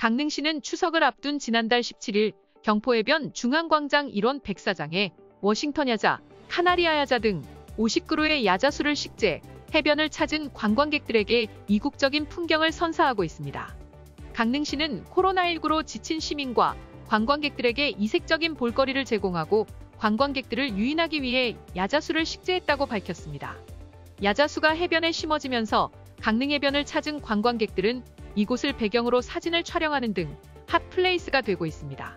강릉시는 추석을 앞둔 지난달 17일 경포해변 중앙광장 일원 백사장에 워싱턴 야자, 카나리아 야자 등 50그루의 야자수를 식재, 해변을 찾은 관광객들에게 이국적인 풍경을 선사하고 있습니다. 강릉시는 코로나19로 지친 시민과 관광객들에게 이색적인 볼거리를 제공하고 관광객들을 유인하기 위해 야자수를 식재했다고 밝혔습니다. 야자수가 해변에 심어지면서 강릉해변을 찾은 관광객들은 이곳을 배경으로 사진을 촬영하는 등 핫플레이스가 되고 있습니다.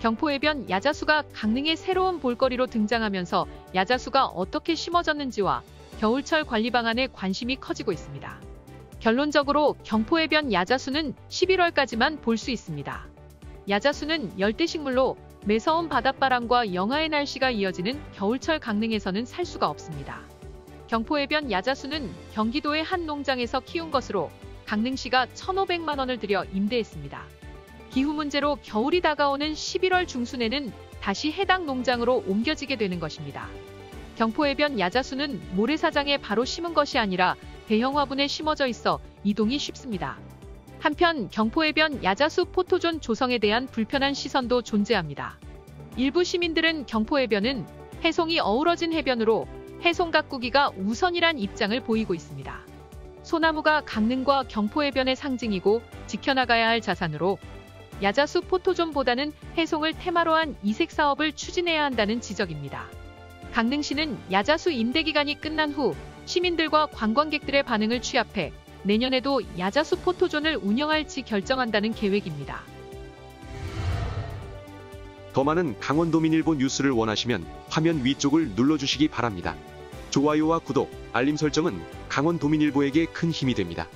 경포해변 야자수가 강릉의 새로운 볼거리로 등장하면서 야자수가 어떻게 심어졌는지와 겨울철 관리 방안에 관심이 커지고 있습니다. 결론적으로 경포해변 야자수는 11월까지만 볼 수 있습니다. 야자수는 열대식물로 매서운 바닷바람과 영하의 날씨가 이어지는 겨울철 강릉에서는 살 수가 없습니다. 경포해변 야자수는 경기도의 한 농장에서 키운 것으로 강릉시가 1,500만 원을 들여 임대했습니다. 기후 문제로 겨울이 다가오는 11월 중순에는 다시 해당 농장으로 옮겨지게 되는 것입니다. 경포해변 야자수는 모래사장에 바로 심은 것이 아니라 대형 화분에 심어져 있어 이동이 쉽습니다. 한편 경포해변 야자수 포토존 조성에 대한 불편한 시선도 존재합니다. 일부 시민들은 경포해변은 해송이 어우러진 해변으로 해송 가꾸기가 우선이란 입장을 보이고 있습니다. 소나무가 강릉과 경포해변의 상징이고 지켜나가야 할 자산으로 야자수 포토존보다는 해송을 테마로 한 이색 사업을 추진해야 한다는 지적입니다. 강릉시는 야자수 임대 기간이 끝난 후 시민들과 관광객들의 반응을 취합해 내년에도 야자수 포토존을 운영할지 결정한다는 계획입니다. 더 많은 강원도민일보 뉴스를 원하시면 화면 위쪽을 눌러주시기 바랍니다. 좋아요와 구독, 알림 설정은 강원도민일보에게 큰 힘이 됩니다.